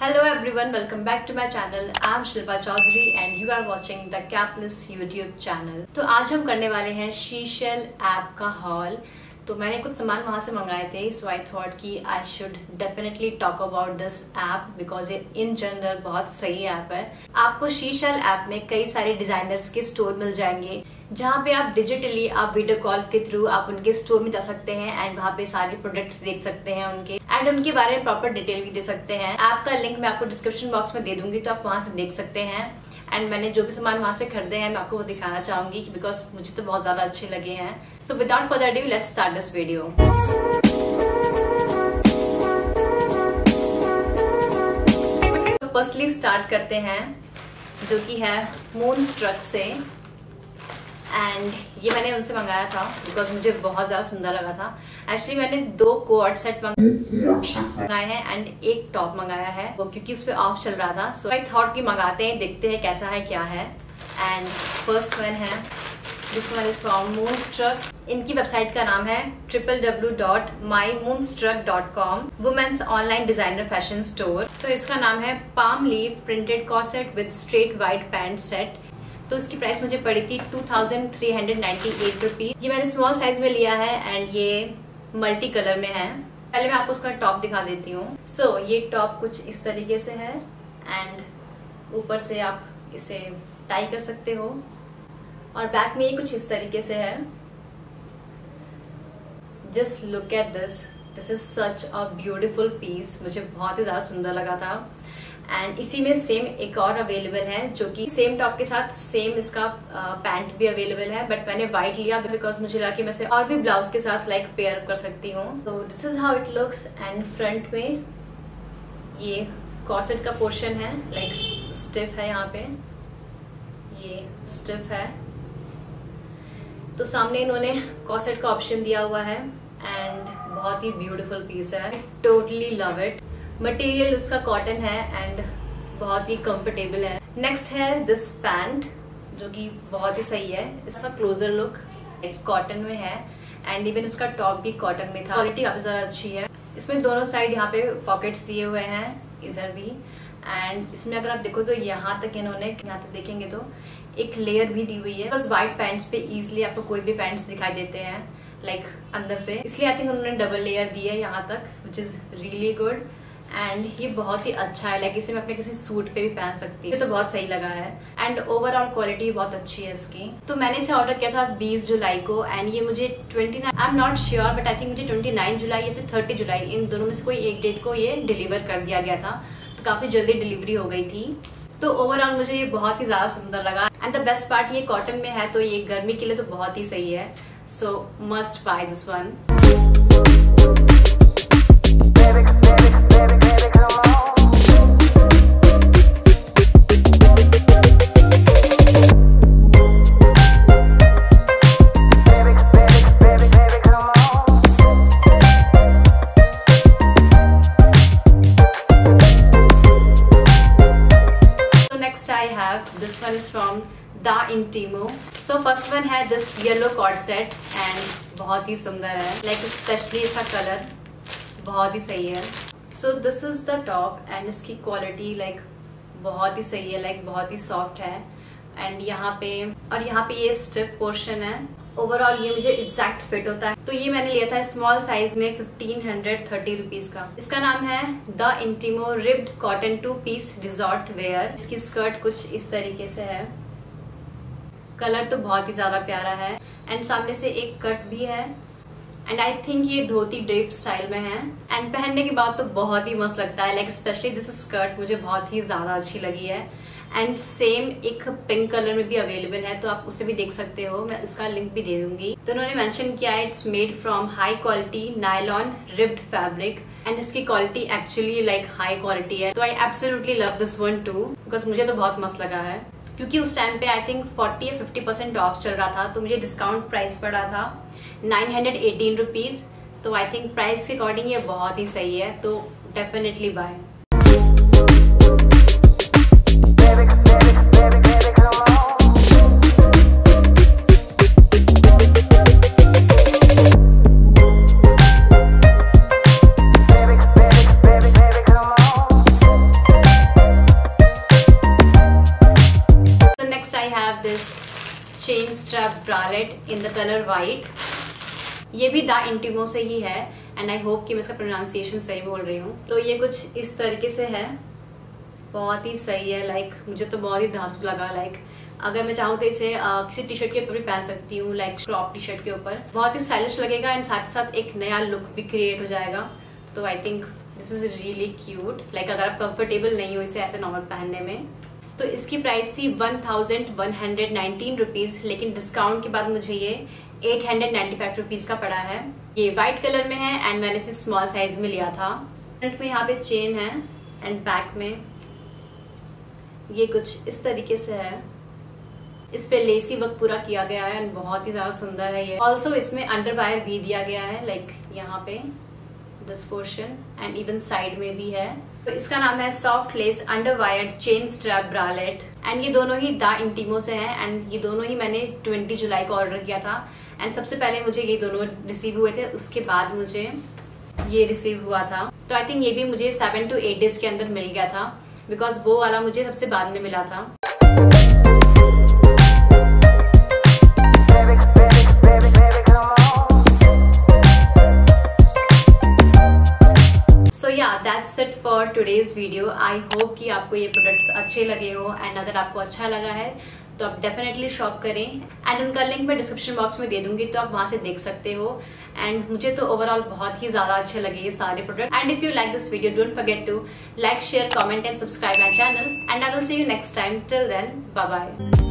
Hello everyone, welcome back to my channel. I'm Shilpa Chaudhary and you are watching the Capless YouTube channel. तो आज हम करने वाले हैं शीशल ऐप का हॉल तो मैंने कुछ सामान वहाँ से मंगाए थे सो आई थॉट कि I should definitely talk about this app because ये इन जनरल बहुत सही ऐप है आपको शीशल ऐप में कई सारे डिजाइनर्स के स्टोर मिल जाएँगे जहाँ पे आप डिजिटली आप वीडियो कॉल के थ्रू आप उनके स्टोर में जा सकते हैं एंड वहाँ पे सारे प्रोडक्ट्स देख सकते हैं उनके एंड उनके बारे में प्रॉपर डिटेल भी दे सकते हैं। ऐप का लिंक मैं आपको डिस्क्रिप्शन बॉक्स में दे दूँगी तो आप वहाँ से देख सकते हैं। एंड मैंने जो भी सामान वहाँ से खरीदे हैं, मैं आपको वो दिखाना चाहूँगी बिकॉज़ मुझे तो बहुत ज़्यादा अच्छे लगे हैं। So without further due let's start this video firstly start करते हैं, जो कि है मून स्ट्रक से। एंड ये मैंने उनसे मंगाया था बिकॉज़ मुझे बहुत ज़्यादा सुंदर लगा था। एक्चुअली मैंने दो कोट सेट मंगाए हैं एंड एक टॉप मंगाया है। वो क्योंकि उस पर ऑफ़ चल रहा था। सो आई थॉट कि मंगाते हैं देखते हैं कैसा है क्या है। एंड फ़र्स्ट वन है this one is from moon struck इनकी वेबसाइट का नाम है triple W dot my moon struck dot com women's online designer fashion store तो इसका नाम है palm leave printed coset with straight white pant set तो इसकी प्राइस मुझे पड़ी थी two thousand three hundred ninety eight rupees ये मैंने स्मॉल साइज़ में लिया है एंड ये मल्टी कलर में है. पहले मैं आपको उसका टॉप दिखा देती हूँ. सो so, ये टॉप कुछ इस तरीके से है एंड ऊपर से आप इसे टाई कर सकते हो. और बैक में ये कुछ इस तरीके से है. Just look at this this is such a beautiful piece मुझे बहुत ही ज़्यादा सुंदर लगा था. एंड इसी में सेम एक और अवेलेबल है, जो कि सेम टॉप के साथ सेम इसका पैंट भी अवेलेबल है बट मैंने व्हाइट लिया बिकॉज़ मुझे लगा कि मैं और भी ब्लाउज के साथ लाइक पेयर कर सकती हूँ। तो this is how it looks and front में ये कॉसेट का पोर्शन है लाइक स्टिफ है यहाँ पे। ये स्टिफ है। तो सामने इन्होंने कॉसेट का ऑप्शन दिया हुआ है एंड बहुत ही ब्यूटीफुल पीस है। टोटली लव इट मटेरियल इसका कॉटन है एंड बहुत ही कंफर्टेबल है। नेक्स्ट है दिस पैंट जो कि बहुत ही सही है। इसका क्लोजर लुक कॉटन में है एंड इवन इसका टॉप भी कॉटन में था। क्वालिटी काफ़ी ज़्यादा अच्छी है। इसमें दोनों साइड यहाँ पे पॉकेट्स दिए हुए हैं इधर भी। एंड इसमें अगर आप देखो तो यहाँ तक इन्होंने यहाँ तक देखेंगे तो एक लेयर भी दी हुई है। बस वाइट पैंट्स पे इजिली आपको कोई भी पैंट्स दिखाई देते हैं लाइक like, अंदर से। इसलिए आई थिंक उन्होंने डबल लेयर दी है यहाँ तक which is really good and ये बहुत ही अच्छा है। लाइक इसे मैं अपने किसी सूट पे भी पहन सकती हूँ। तो बहुत सही लगा है। एंड ओवरऑल क्वालिटी बहुत अच्छी है इसकी। तो मैंने इसे ऑर्डर किया था 20 जुलाई को। एंड ये मुझे 29 I am not sure but I think मुझे 29 जुलाई या फिर 30 जुलाई, इन दोनों में से कोई एक डेट को ये डिलीवर कर दिया गया था। तो काफ़ी जल्दी डिलीवरी हो गई थी। तो ओवरऑल मुझे ये बहुत ही ज़्यादा सुंदर लगा। एंड द बेस्ट पार्ट ये कॉटन में है तो ये गर्मी के लिए तो बहुत ही सही है। So must buy this one this one is from the Intimo so first one है this yellow cord set and बहुत ही सुंदर है लाइक like स्पेशली इसका कलर बहुत ही सही है। So this is the top and इसकी क्वालिटी लाइक बहुत ही सही है लाइक like, बहुत ही सॉफ्ट है। एंड यहाँ पे और यहाँ पे ये स्टिफ पोर्शन है। ओवरऑल ये मुझे एग्जैक्ट फिट होता है। तो ये मैंने लिया था स्मॉल साइज़ में फिफ्टीन हंड्रेड थर्टी रुपीज़ का। इसका नाम है the Intimo ribbed cotton two piece resort wear इसकी स्कर्ट कुछ इस तरीके से है। कलर तो बहुत ही ज़्यादा प्यारा है। एंड सामने से एक कट भी है। एंड आई थिंक ये धोती ड्रेप स्टाइल में है। एंड पहनने के बाद तो बहुत ही मस्त लगता है। लाइक स्पेशली दिस स्कर्ट मुझे बहुत ही ज़्यादा अच्छी लगी है। एंड सेम एक पिंक कलर में भी अवेलेबल है तो आप उसे भी देख सकते हो। मैं इसका लिंक भी दे दूँगी। तो उन्होंने मेंशन किया है it's made from high quality nylon ribbed fabric and इसकी quality actually like high quality है। तो I absolutely love this one too because मुझे तो बहुत मस्त लगा है। क्योंकि उस टाइम पे आई थिंक 40 या 50 परसेंट ऑफ़ चल रहा था तो मुझे डिस्काउंट प्राइस पड़ा था नाइन हंड्रेड एटीन रुपीज़ तो आई थिंक प्राइस के अकॉर्डिंग ये बहुत ही सही है तो definitely buy chain strap bralette in the colour white ये भी द इंटीमो से ही है एंड आई होप कि मैं इसका प्रोनाउंसिएशन सही बोल रही हूँ। तो ये कुछ इस तरीके से है। बहुत ही सही है लाइक मुझे तो बहुत ही धांसू लगा लाइक अगर मैं चाहूँ तो इसे आ, किसी टी शर्ट के ऊपर भी पहन सकती हूँ लाइक क्रॉप टी शर्ट के ऊपर। बहुत ही स्टाइलिश लगेगा एंड साथ साथ एक नया लुक भी क्रिएट हो जाएगा। तो I think this is really cute like अगर आप कंफर्टेबल नहीं हो इसे ऐसे नॉर्मल पहनने में। तो इसकी प्राइस थी one thousand one hundred nineteen rupees लेकिन डिस्काउंट के बाद मुझे ये eight hundred ninety five rupees का पड़ा है। ये वाइट कलर में है एंड मैंने इसे स्मॉल साइज़ में लिया था। फ्रंट में यहाँ पे चेन है एंड बैक में। ये कुछ इस तरीके से है। इस पे लेसी वर्क पूरा किया गया है एंड बहुत ही ज़्यादा सुंदर है ये। ऑल्सो इसमें अंडरवायर भी दिया गया है लाइक like यहाँ पे this portion and even side में भी है। तो इसका नाम है soft less under wire chain strap bralette and ये दोनों ही दा इंटीमो से हैं एंड ये दोनों ही मैंने 20 जुलाई को ऑर्डर किया था. एंड सबसे पहले मुझे ये दोनों रिसीव हुए थे, उसके बाद मुझे ये रिसीव हुआ था. तो आई थिंक ये भी मुझे सेवन टू एट डेज़ के अंदर मिल गया था बिकॉज़ वो वाला मुझे सबसे बाद में मिला था. टुडेज वीडियो आई होप कि आपको ये प्रोडक्ट्स अच्छे लगे हो एंड अगर आपको अच्छा लगा है तो आप डेफिनेटली शॉप करें. एंड उनका लिंक मैं डिस्क्रिप्शन बॉक्स में दे दूँगी तो आप वहाँ से देख सकते हो. एंड मुझे तो ओवरऑल बहुत ही ज़्यादा अच्छे लगे ये सारे product and if you like this video don't forget to like share comment and subscribe my channel and I will see you next time till then bye